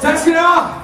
잘 지내라!